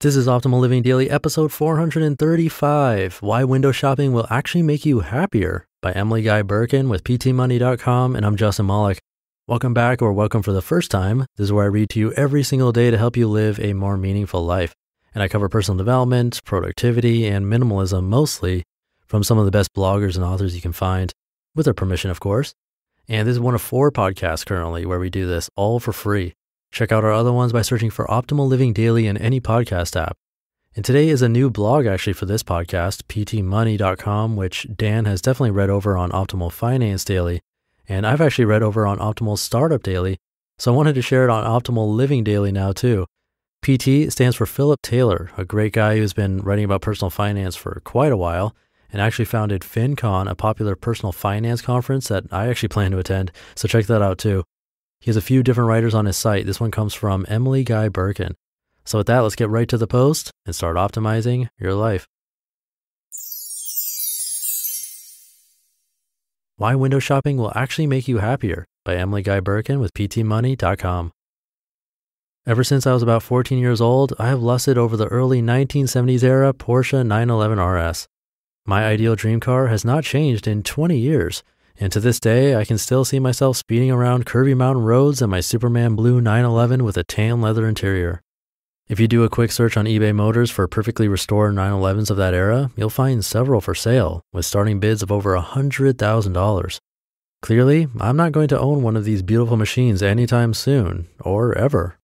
This is Optimal Living Daily, episode 435 Why Window Shopping Will Actually Make You Happier by Emily Guy Birken with PTMoney.com. And I'm Justin Malik. Welcome back, or welcome for the first time. This is where I read to you every single day to help you live a more meaningful life. And I cover personal development, productivity, and minimalism mostly from some of the best bloggers and authors you can find, with their permission, of course. And this is one of four podcasts currently where we do this all for free. Check out our other ones by searching for Optimal Living Daily in any podcast app. And today is a new blog actually for this podcast, ptmoney.com, which Dan has definitely read over on Optimal Finance Daily. And I've actually read over on Optimal Startup Daily. So I wanted to share it on Optimal Living Daily now too. PT stands for Philip Taylor, a great guy who's been writing about personal finance for quite a while and actually founded FinCon, a popular personal finance conference that I actually plan to attend. So check that out too. He has a few different writers on his site. This one comes from Emily Guy Birken. So, with that, let's get right to the post and start optimizing your life. Why Window Shopping Will Actually Make You Happier by Emily Guy Birken with PTMoney.com. Ever since I was about 14 years old, I have lusted over the early 1970s era Porsche 911 RS. My ideal dream car has not changed in 20 years and to this day, I can still see myself speeding around curvy mountain roads in my Superman blue 911 with a tan leather interior. If you do a quick search on eBay Motors for perfectly restored 911s of that era, you'll find several for sale with starting bids of over $100,000. Clearly, I'm not going to own one of these beautiful machines anytime soon, or ever.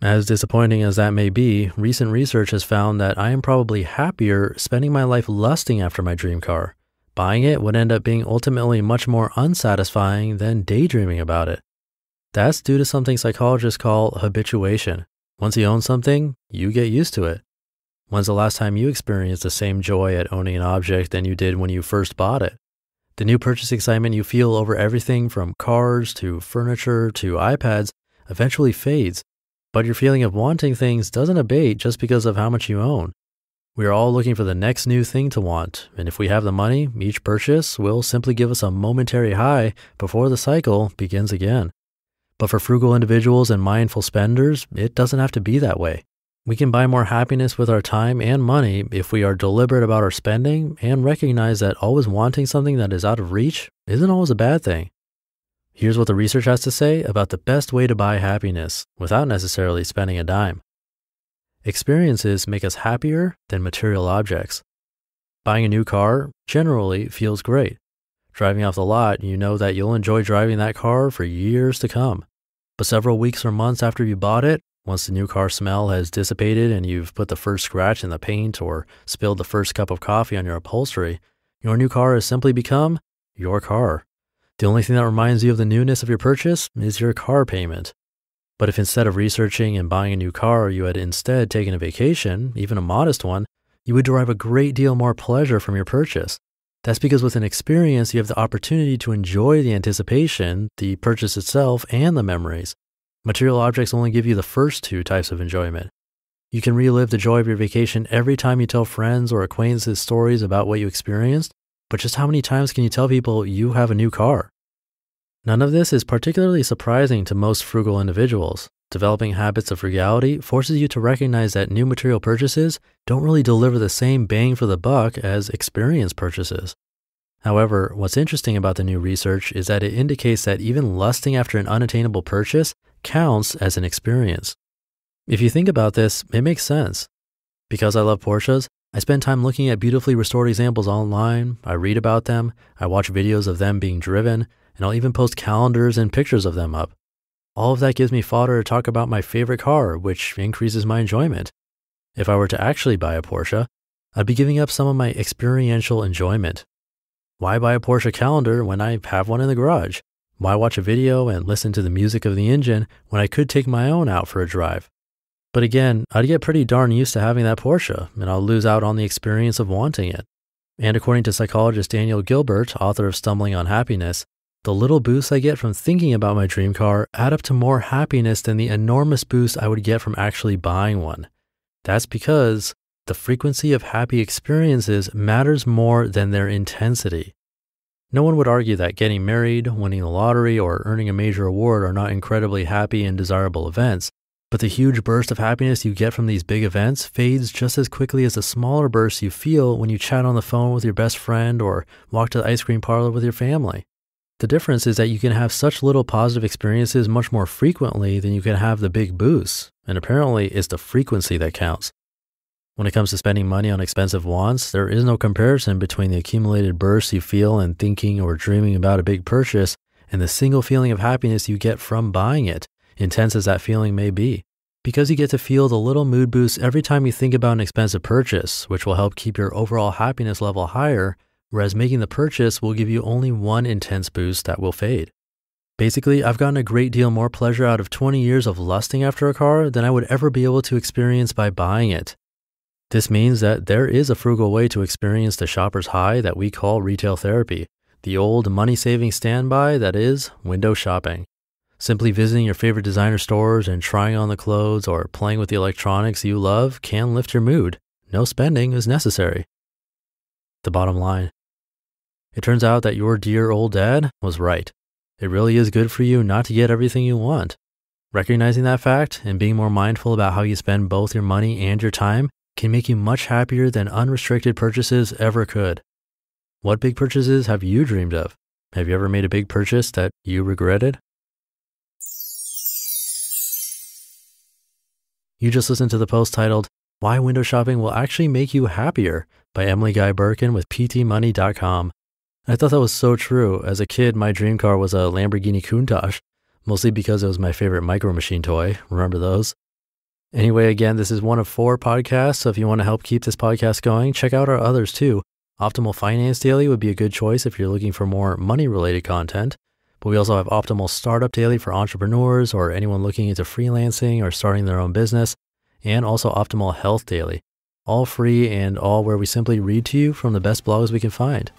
As disappointing as that may be, recent research has found that I am probably happier spending my life lusting after my dream car Buying it would end up being ultimately much more unsatisfying than daydreaming about it. That's due to something psychologists call habituation. Once you own something, you get used to it. When's the last time you experienced the same joy at owning an object than you did when you first bought it? The new purchase excitement you feel over everything from cars to furniture to iPads eventually fades, but your feeling of wanting things doesn't abate just because of how much you own. We are all looking for the next new thing to want, and if we have the money, each purchase will simply give us a momentary high before the cycle begins again. But for frugal individuals and mindful spenders, it doesn't have to be that way. We can buy more happiness with our time and money if we are deliberate about our spending and recognize that always wanting something that is out of reach isn't always a bad thing. Here's what the research has to say about the best way to buy happiness without necessarily spending a dime. Experiences make us happier than material objects. Buying a new car generally feels great. Driving off the lot, you know that you'll enjoy driving that car for years to come. But several weeks or months after you bought it, once the new car smell has dissipated and you've put the first scratch in the paint or spilled the first cup of coffee on your upholstery, your new car has simply become your car. The only thing that reminds you of the newness of your purchase is your car payment. But if instead of researching and buying a new car, you had instead taken a vacation, even a modest one, you would derive a great deal more pleasure from your purchase. That's because with an experience, you have the opportunity to enjoy the anticipation, the purchase itself, and the memories. Material objects only give you the first two types of enjoyment. You can relive the joy of your vacation every time you tell friends or acquaintances stories about what you experienced, but just how many times can you tell people you have a new car? None of this is particularly surprising to most frugal individuals. Developing habits of frugality forces you to recognize that new material purchases don't really deliver the same bang for the buck as experience purchases. However, what's interesting about the new research is that it indicates that even lusting after an unattainable purchase counts as an experience. If you think about this, it makes sense. Because I love Porsches, I spend time looking at beautifully restored examples online, I read about them, I watch videos of them being driven, and I'll even post calendars and pictures of them up. All of that gives me fodder to talk about my favorite car, which increases my enjoyment. If I were to actually buy a Porsche, I'd be giving up some of my experiential enjoyment. Why buy a Porsche calendar when I have one in the garage? Why watch a video and listen to the music of the engine when I could take my own out for a drive? But again, I'd get pretty darn used to having that Porsche, and I'll lose out on the experience of wanting it. And according to psychologist Daniel Gilbert, author of Stumbling on Happiness, the little boosts I get from thinking about my dream car add up to more happiness than the enormous boost I would get from actually buying one. That's because the frequency of happy experiences matters more than their intensity. No one would argue that getting married, winning the lottery, or earning a major award are not incredibly happy and desirable events, But the huge burst of happiness you get from these big events fades just as quickly as the smaller bursts you feel when you chat on the phone with your best friend or walk to the ice cream parlor with your family. The difference is that you can have such little positive experiences much more frequently than you can have the big boosts, and apparently it's the frequency that counts. When it comes to spending money on expensive wants, there is no comparison between the accumulated bursts you feel in thinking or dreaming about a big purchase and the single feeling of happiness you get from buying it intense as that feeling may be. Because you get to feel the little mood boost every time you think about an expensive purchase, which will help keep your overall happiness level higher, whereas making the purchase will give you only one intense boost that will fade. Basically, I've gotten a great deal more pleasure out of 20 years of lusting after a car than I would ever be able to experience by buying it. This means that there is a frugal way to experience the shopper's high that we call retail therapy, the old money saving standby that is window shopping. Simply visiting your favorite designer stores and trying on the clothes or playing with the electronics you love can lift your mood. No spending is necessary. The bottom line it turns out that your dear old dad was right. It really is good for you not to get everything you want. Recognizing that fact and being more mindful about how you spend both your money and your time can make you much happier than unrestricted purchases ever could. What big purchases have you dreamed of? Have you ever made a big purchase that you regretted? You just listened to the post titled, Why Window Shopping Will Actually Make You Happier by Emily Guy Birken with PTMoney.com. I thought that was so true. As a kid, my dream car was a Lamborghini Countach, mostly because it was my favorite micro machine toy. Remember those? Anyway, again, this is one of four podcasts. So if you want to help keep this podcast going, check out our others too. Optimal Finance Daily would be a good choice if you're looking for more money related content. But we also have Optimal Startup Daily for entrepreneurs or anyone looking into freelancing or starting their own business, and also Optimal Health Daily, all free and all where we simply read to you from the best blogs we can find.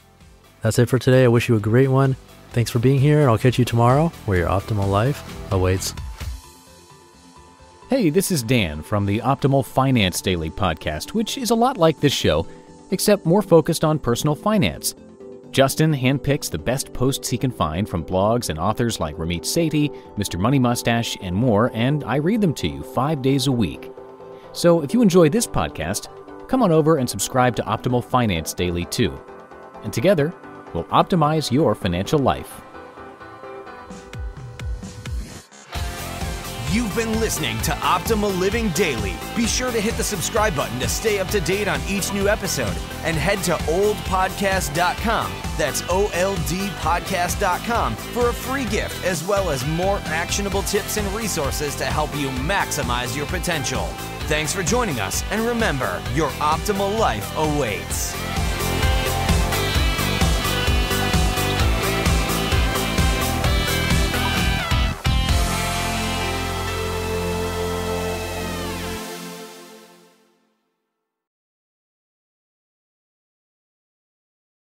That's it for today. I wish you a great one. Thanks for being here, and I'll catch you tomorrow where your optimal life awaits. Hey, this is Dan from the Optimal Finance Daily podcast, which is a lot like this show, except more focused on personal finance. Justin handpicks the best posts he can find from blogs and authors like Ramit Sethi, Mr. Money Mustache, and more, and I read them to you five days a week. So if you enjoy this podcast, come on over and subscribe to Optimal Finance Daily too. And together, we'll optimize your financial life. You've been listening to Optimal Living Daily. Be sure to hit the subscribe button to stay up to date on each new episode and head to oldpodcast.com. That's O L D podcast.com for a free gift as well as more actionable tips and resources to help you maximize your potential. Thanks for joining us, and remember, your optimal life awaits.